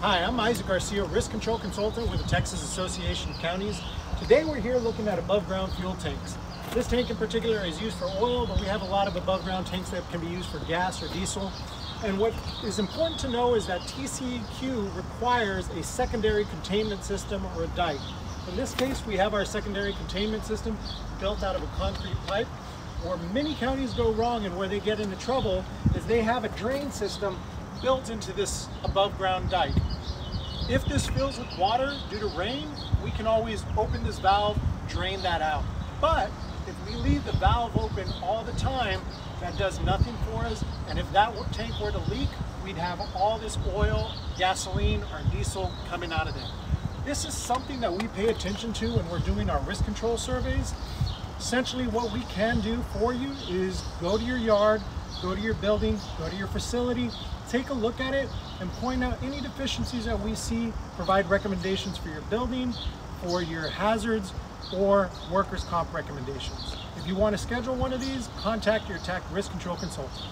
Hi, I'm Isaac Garcia, Risk Control Consultant with the Texas Association of Counties. Today we're here looking at above ground fuel tanks. This tank in particular is used for oil, but we have a lot of above ground tanks that can be used for gas or diesel. And what is important to know is that TCEQ requires a secondary containment system or a dike. In this case, we have our secondary containment system built out of a concrete pipe. Where many counties go wrong and where they get into trouble is they have a drain system built into this above ground dike. If this fills with water due to rain, we can always open this valve, drain that out. But if we leave the valve open all the time, that does nothing for us. And if that tank were to leak, we'd have all this oil, gasoline, or diesel coming out of there. This is something that we pay attention to when we're doing our risk control surveys. Essentially what we can do for you is go to your yard, go to your building, go to your facility, take a look at it and point out any deficiencies that we see, provide recommendations for your building, for your hazards, or workers' comp recommendations. If you want to schedule one of these, contact your TAC Risk Control Consultant.